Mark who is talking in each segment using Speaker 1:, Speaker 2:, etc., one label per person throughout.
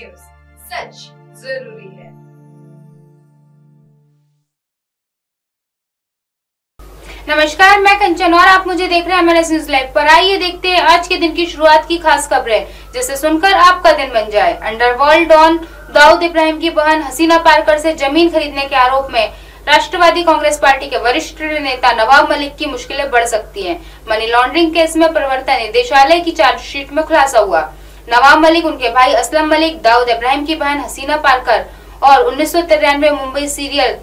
Speaker 1: News सच ज़रूरी है। नमस्कार, मैं कंचन और आप मुझे देख रहे हैं हमारे न्यूज़ लाइव पर। आइए देखते हैं आज के दिन की शुरुआत की खास खबरें, जिसे सुनकर आपका दिन बन जाए। अंडरवर्ल्ड डॉन दाऊद इब्राहिम की बहन हसीना पारकर से ज़मीन खरीदने के आरोप में राष्ट्रवादी कांग्रेस पार्टी के वरिष्ठ नेता नवाब मलिक की मुश्किलें बढ़ सकती हैं। मनी लॉन्ड्रिंग केस में प्रवर्तन निदेशालय की चार्जशीट में खुलासा हुआ। नवाब मलिक, उनके भाई असलम मलिक, दाऊद इब्राहिम की बहन हसीना पालकर और उन्नीस सौ तिरानवे मुंबई सीरियल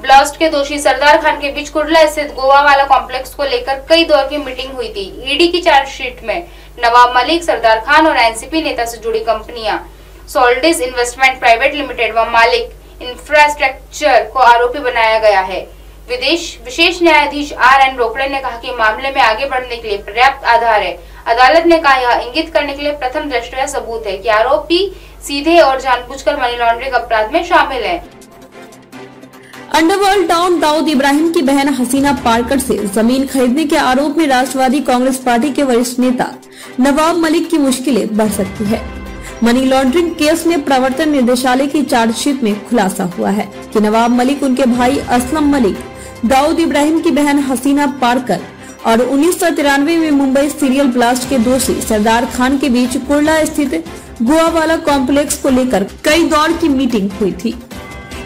Speaker 1: ब्लास्ट के दोषी सरदार खान के बीच कुर्ला स्थित गोवा वाला कॉम्प्लेक्स को लेकर कई दौर की मीटिंग हुई थी। ईडी की चार्जशीट में नवाब मलिक, सरदार खान और एनसीपी नेता से जुड़ी कंपनियाँ, सोल्डिस इन्वेस्टमेंट प्राइवेट लिमिटेड व मालिक, इंफ्रास्ट्रक्चर को आरोपी बनाया गया है। विदेश, विशेष न्यायाधीश आर एन रोकड़े ने कहा कि मामले में आगे बढ़ने के लिए पर्याप्त आधार है। अदालत ने कहा, यह इंगित करने के लिए प्रथम दृष्टया सबूत है कि आरोपी सीधे और जानबूझकर मनी लॉन्ड्रिंग अपराध में शामिल है।
Speaker 2: अंडरवर्ल्ड टाउन दाऊद इब्राहिम की बहन हसीना पारकर से ज़मीन खरीदने के आरोप में राष्ट्रवादी कांग्रेस पार्टी के वरिष्ठ नेता नवाब मलिक की मुश्किलें बढ़ सकती है। मनी लॉन्ड्रिंग केस में प्रवर्तन निदेशालय की चार्जशीट में खुलासा हुआ है कि नवाब मलिक, उनके भाई असलम मलिक, दाऊद इब्राहिम की बहन हसीना पारकर और उन्नीस सौ तिरानवे में मुंबई सीरियल ब्लास्ट के दोषी सरदार खान के बीच कुरला स्थित गोवावाला कॉम्प्लेक्स को लेकर कई दौर की मीटिंग हुई थी।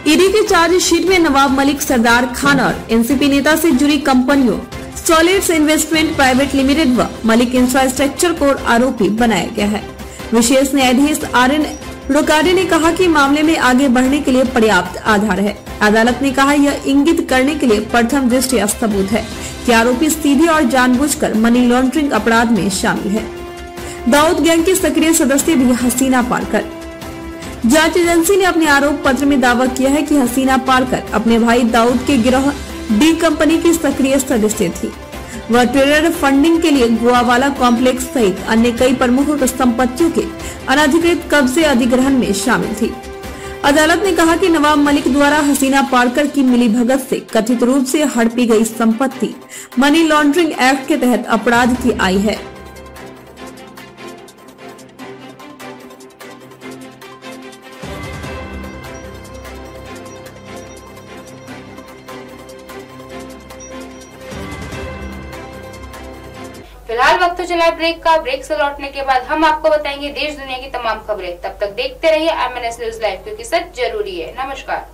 Speaker 2: ईडी की चार्जशीट में नवाब मलिक, सरदार खान और एनसीपी नेता से जुड़ी कंपनियों, सॉलिड्स इन्वेस्टमेंट प्राइवेट लिमिटेड व मलिक इंफ्रास्ट्रक्चर को आरोपी बनाया गया है। विशेष न्यायाधीश आर एन रोकाडे ने कहा कि मामले में आगे बढ़ने के लिए पर्याप्त आधार है। अदालत ने कहा, यह इंगित करने के लिए प्रथम दृष्टि सबूत है कि आरोपी सीधे और जानबूझकर मनी लॉन्ड्रिंग अपराध में शामिल है। दाऊद गैंग के सक्रिय सदस्य भी हसीना पारकर जाँच एजेंसी ने अपने आरोप पत्र में दावा किया है कि हसीना पारकर अपने भाई दाऊद के गिरोह डी कंपनी की सक्रिय सदस्य थी। वह ट्रेलर फंडिंग के लिए गोवावाला कॉम्प्लेक्स सहित अन्य कई प्रमुख संपत्तियों के अनाधिकृत कब्जे अधिग्रहण में शामिल थी। अदालत ने कहा कि नवाब मलिक द्वारा हसीना पार्कर की मिली भगत से कथित रूप से हड़पी गई संपत्ति मनी लॉन्ड्रिंग एक्ट के तहत अपराध की आई है।
Speaker 1: फ़िलहाल वक्त तो चला ब्रेक का। ब्रेक से लौटने के बाद हम आपको बताएँगे देश दुनिया की तमाम खबरें। तब तक देखते रहिए M N S news live क्योंकि सच ज़रूरी है। नमस्कार।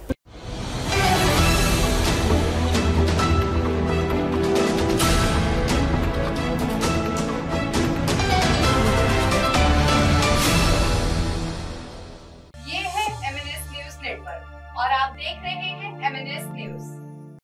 Speaker 1: है और आप देख रहे हैं एम एन एस न्यूज़